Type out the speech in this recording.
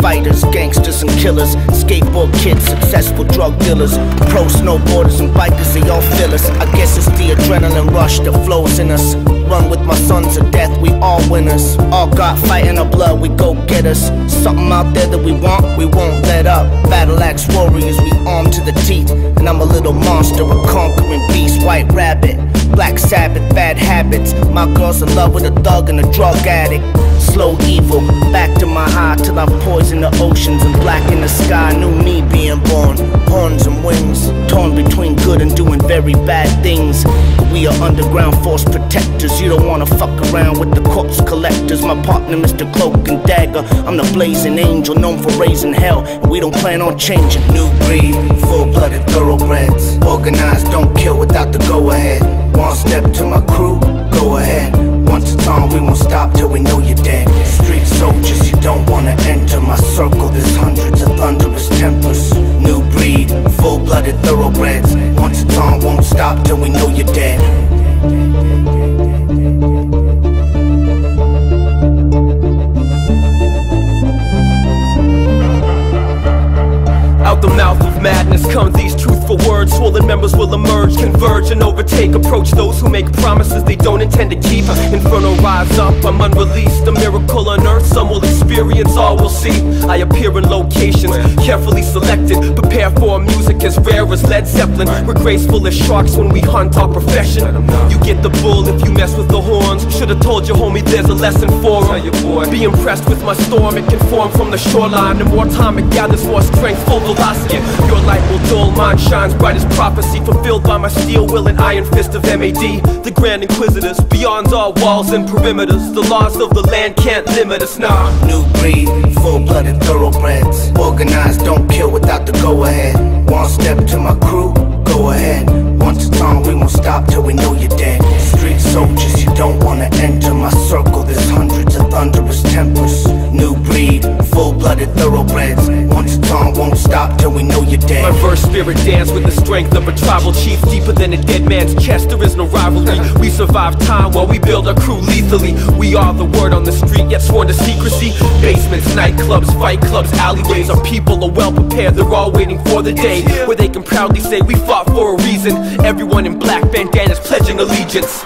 fighters, gangsters, and killers. Skateboard kids, successful drug dealers. Pro snowboarders and bikers, they all feel us. I guess it's the adrenaline rush that flows in us. Run with my sons to death, we all winners. All got fight in our blood, we go get us. Something out there that we want, we won't let up. Battle axe warriors, we armed to the teeth. And I'm a little monster, a conquering beast, white rabbit. Black Sabbath, bad habits. My girl's in love with a thug and a drug addict. Slow evil, back to my high till I poison the oceans and blacken the sky. New me being born, horns and wings, torn between good and doing very bad things. We are underground force protectors. You don't wanna fuck around with the corpse collectors. My partner, Mr. Cloak and Dagger. I'm the blazing angel known for raising hell, and we don't plan on changing. New breed, full-blooded thoroughbreds, organized, don't kill without the go-ahead. One step to my won't stop till we know you're dead. Madness come these truthful words. Swollen members will emerge, converge, and overtake. Approach those who make promises they don't intend to keep. Inferno rise up, I'm unreleased. A miracle on earth, some will experience, all will see. I appear in locations carefully selected. Prepare for music as rare as Led Zeppelin. We're graceful as sharks when we hunt our profession. You get the bull if you mess with the horns. Should've told you, homie, there's a lesson for 'em. Be impressed with my storm, it can form from the shoreline. The more time it gathers, more strength, full velocity. Mine shines bright as prophecy. Fulfilled by my steel will and iron fist of MAD. The Grand Inquisitors, beyond all walls and perimeters. The laws of the land can't limit us, nah. New breed, full blooded thoroughbreds. Organized, don't kill without the go ahead. One step to my crew, go ahead. Once it's on, we won't stop till we know you're dead. Street soldiers, you don't wanna enter my circle. There's hundreds of thunderous tempers. New breed, full blooded thoroughbreds. Stop till we know you're dead. verse spirit dance with the strength of a tribal chief Deeper than a dead man's chest, there is no rivalry. We survive time while we build our crew lethally. We are the word on the street, yet sworn to secrecy. Basements, nightclubs, fight clubs, alleyways. Our people are well prepared, they're all waiting for the day Where they can proudly say we fought for a reason. Everyone in black bandanas pledging allegiance